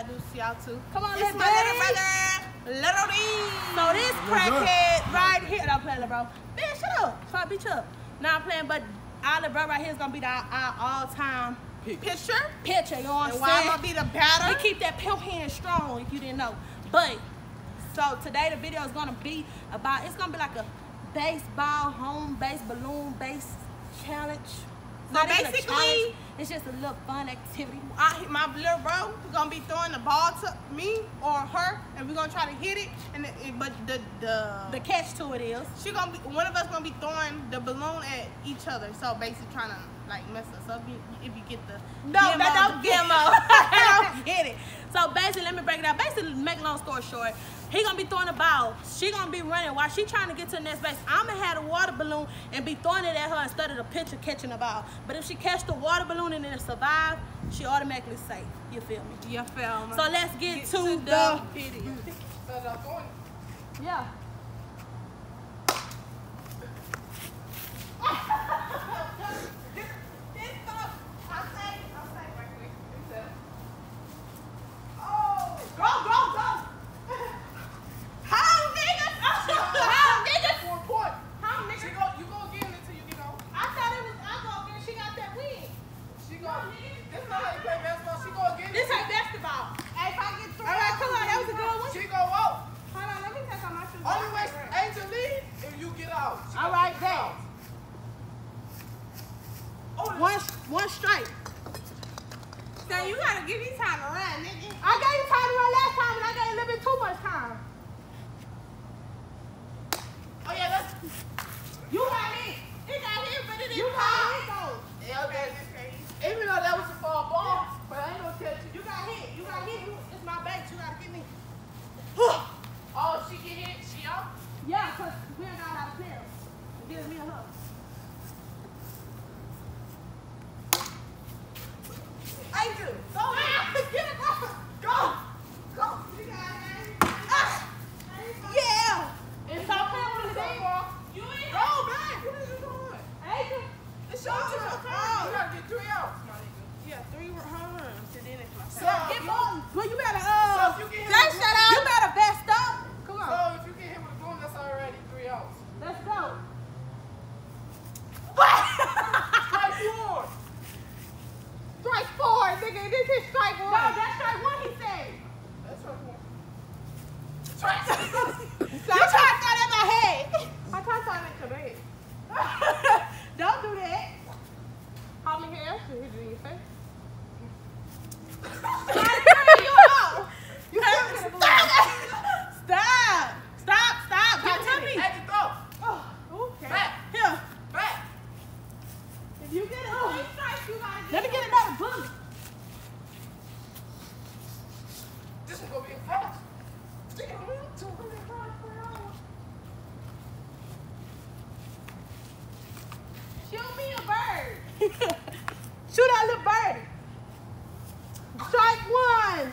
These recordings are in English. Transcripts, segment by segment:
introduce y'all to. Come on, it's let's my go. little brother, Little D. So this crackhead right here, I'm playing, bro. Man, shut up. Try to beat you up. Now I'm playing, but our bro right here is gonna be the, our all-time Picture. pitcher. You know what And I'm why I'm saying? gonna be the batter? We keep that pimp hand strong if you didn't know. But so today the video is gonna be about it's gonna be like a baseball home base balloon base challenge. So Not even a basically- challenge, it's just a little fun activity. I, my little bro, we're gonna be throwing the ball to me or her, and we're gonna try to hit it. And it, it- but the the The catch to it is she gonna be one of us gonna be throwing the balloon at each other. So basically trying to like mess us up. If you, get the No, GMO, that don't the get GMO. I don't get it. So basically, let me break it down. Basically, make long story short, he gonna be throwing the ball. She gonna be running while she trying to get to the next base. I'm gonna have a water balloon and be throwing it at her instead of the pitcher catching the ball. But if she catch the water balloon and then survive, she automatically safe. You feel me? You feel me? So let's get, Get to, to the, the video. Yeah. I thought it was I go again. She got that win. This ain't basketball. Hey, if I get through, all right, come on, that was a good one. She go out. Hold on, let me take off my shoes. Only way Angel leave if you get out. She All gonna right, get bet. out. One, one strike. So you gotta give me time to run, nigga. I gave you time to run last time, but I gave you a little bit too much time. Oh yeah, that's. You got it. He got hit, but it You didn't got pop. it though. Yeah, okay. Even though that was a fall ball, but I ain't gonna catch it. You got hit. You got hit. You, it's my base. You gotta get me. Oh, she get hit. She out. Yeah, cause we ain't got a lot of players. It gives me a hug. Angel, go Ah, get it, go. Go. Go. You got it, man. Ah. Yeah. It's all playing with the game. You in Go back. What are you doing? Hey, It's your turn. You gotta get three outs, my nigga. Yeah, three home runs, and then it's my So. Get more. Well, you better, so uh, if you get hit with shut up. You better vest up. Come So on. if you get hit with a balloon, that's already three outs. Let's go. Strike one. Strike four, nigga. This is strike one. No, that's strike one, he said. That's strike one. Strike You trying to throw that in my head. I tried to throw it in your head. Don't do that. Hold me here. Hit it in your face. you out. You still Stop. Stop. Stop. Stop. Give it to me. At the throw. Oh, okay. Back. Here. Back. If you get it, oh. let me get another bullet. This is gonna be a fast. Shoot me a bird. Shoot that little bird. Strike one.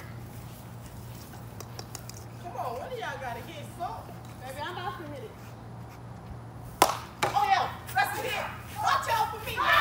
Come on, one of y'all gotta get salt. Baby, I'm about to hit it. Oh yeah, that's a hit. Watch out for me, ah!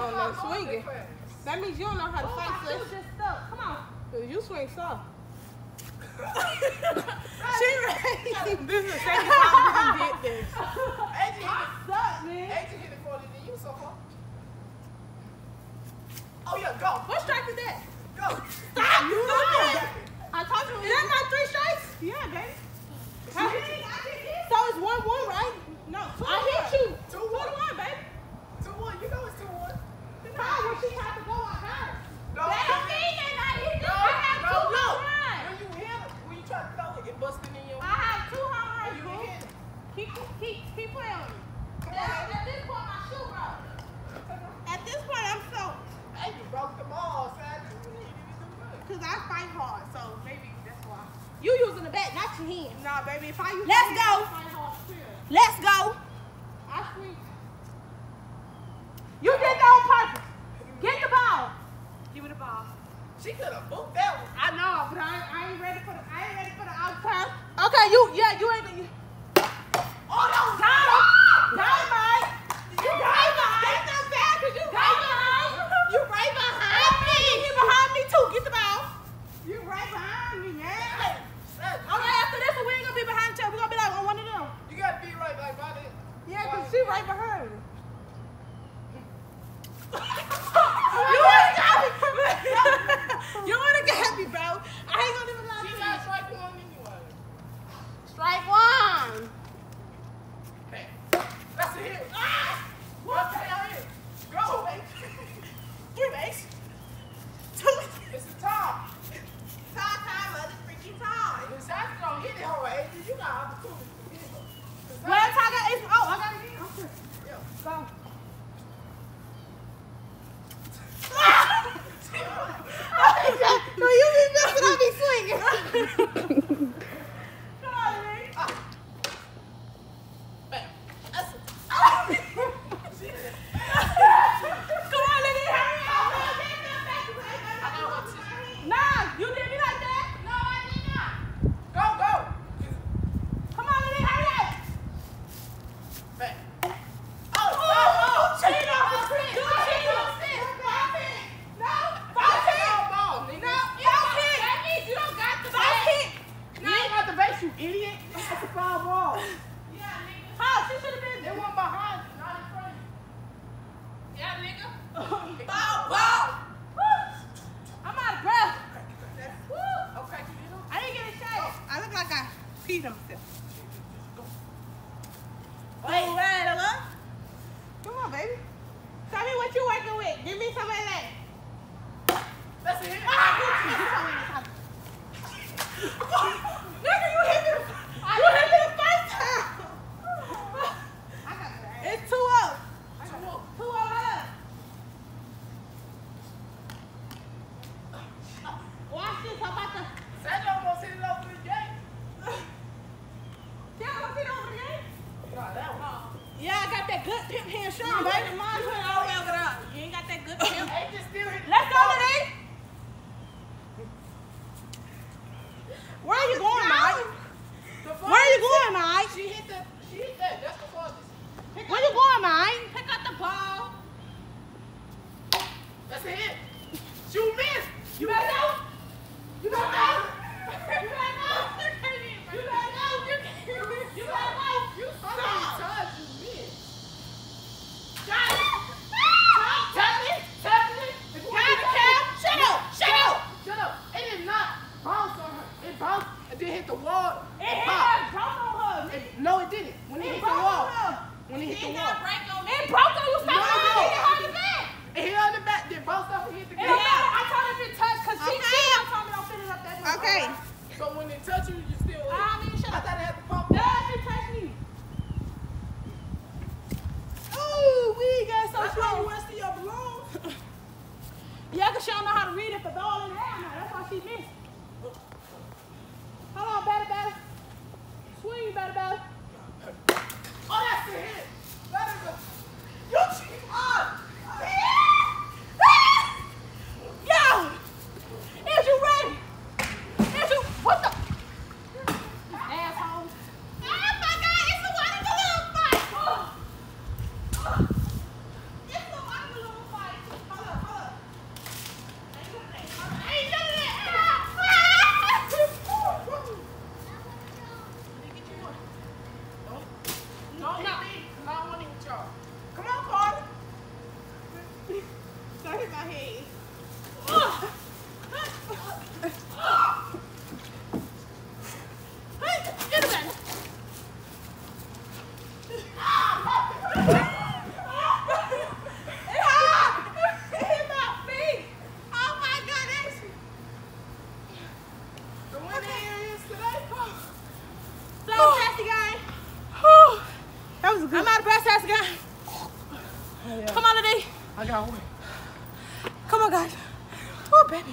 On that swinging. That means you don't know how to Oh, fight, my sis. just stuck. Come on. You swing soft. she ready. This is the second time we done did this. AJ hit it. Suck, man. AJ hit it farther than you so far. Oh yeah, go. What strike is that? Go. Stop! You stupid. I told you. Is that my three strikes? Yeah, baby. I hit you. So it's one one, right? No, I hit you. Two Two one. to one, baby. Two one. You know it's two one. How when she had to go on her? No, That don't mean that I hit you. no, I have no, two no. home runs. When you hit it, when you try to throw it, it busted in your. I have two home runs, You boo. hit it. Keep, keep, playing on me. At, this point, my shoe broke. At this point, I'm so, Hey, you broke the ball, son. You didn't even do good. because I fight hard, so maybe that's why. You using the bat, not your hand. Nah, baby, if I use Let's go. Hard. Let's go. I swing. You did that on purpose. Get the ball. Give me the ball. She could have booked that one. I know, but I, I ain't ready for the, I ain't ready for the outside. Okay, you, yeah, you ain't. Strike one. Hey, that's a hit. Ah! What's that hit? Go, baby. Three base. It's a tie. Tie, tie, mother freaking tie. It's after don't hit it hard, AJ. You got opportunity to hit it. It's Well, I it's oh, I got it. Okay. Go. no, you be messing, I be swinging. Come on, man. Bam. That's a Come on, Lily, hurry up. I got one too. Nah, you did me like that. No, I did not. Go, go. Come on, Lily, hurry up. Bam. Oh, oh, oh. Cheetah. Bounce it. Do Bounce it. cheetah. Bounce it. Bounce it. No, That's bounce a it. foul ball, nigga. No, You don't bounce it. got- That means you don't got the Bounce ball. it. You ain't got the base, you idiot. That's a foul ball. Yeah, nigga. How? She should have been It went behind you, not in front of you. Yeah, nigga. Bow, bow. I'm out of breath. Woo. Okay, it. I didn't get a shot. I look like I peed on myself. Wait, right, hello? Come on, baby. Tell me what you're working with. Give me some of that. That's a hit. Ah, Nigga, you hit me. the- You hit me the first time. I got that. It's two up. Two up. Two up, hold up. Watch this. How about the? Sandy almost hit it over the gate. Yeah, what's it over there? Nah, that one. Yeah, I got that good pimp hand baby. Went all over. You ain't got that good pimp. Just Let's go today. Where are you going, Mike? Where are you going, Mike? She hit the. She hit that. That's the farthest. Where you going, Mike? Pick up the ball. That's a hit. Shoot, miss. You better go. You better go. You better go. You better go. You better go. You so many times you missed. Got it. Tap it. Tap it. Got it, Cam. Shut up. Shut up. Shut up. It did not bounce on her. It bounced and then hit the wall. It and hit popped. her. Broke on her. It- No, it didn't. When it, It hit broke the wall. on her. When it hit the It wall. It broke on you. Stop No, lying. no. It hit her in the back. It hit on the back, then bounced off and hit the It gate. hit. I told her if it touched, because she, Okay. she don't tell me don't fit it up that much. Okay. So when it touch you, you still. I mean, shut I up. thought it had to pump. Does it touch me? Ooh, we got so That's why you strong. want to see your balloon. Yeah, because she don't know how to read if the ball in the air now. That's why she missed. Hold on, better, better. Swing, better, better. Oh, that's a hit. That is a. You cheat. Ah. Yo! Is you ready? Is you, what the? Asshole. hit my feet. Oh my god, that's The winner is today. So, Sassy Gang, that was a good. I'm out of breath, Sassy Gang. Come on, Ladee. I got one. Come on, guys. Oh, baby.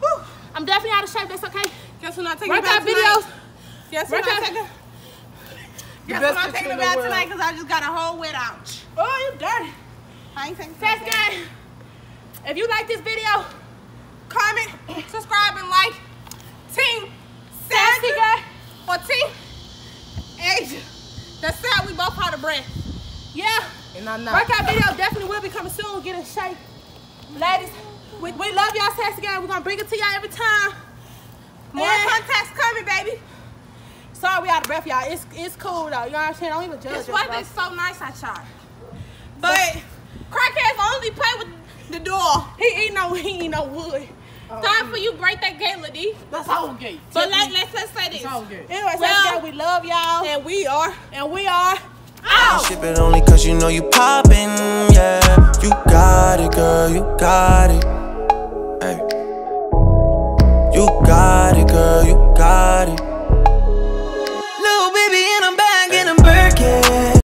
Woo. I'm definitely out of shape. That's okay. Guess we're not taking Workout back tonight. videos. Guess we're Workout- not taking. The Guess best we're not taking in it the back world. tonight because I just got a whole wet out. Oh, you dirty. I ain't taking Sassy it back. Gang, if you like this video, Comment, subscribe, and like. Team Sassy Sandra Gang, or Team Asia. That's sad we both out of breath. yeah. And I'm not. Workout video definitely will be coming soon. Get in shape. Ladies, we, we love y'all, Sassy Gang. We're to bring it to y'all every time. More And- contacts coming, baby. Sorry we out of breath, y'all. It's it's cool though. You know what I'm saying? Don't even judge This weather is so nice outside. But crackheads only play with the door. He ain't no he ain't no wood. Oh. Time for you break that gate, Ladee. That's all gay. But like, let's let's say this. It's all gay. Anyway, Well, we love y'all. And we are And we are out. Ship it only cause you know you poppin', yeah. You got it, girl, you got it.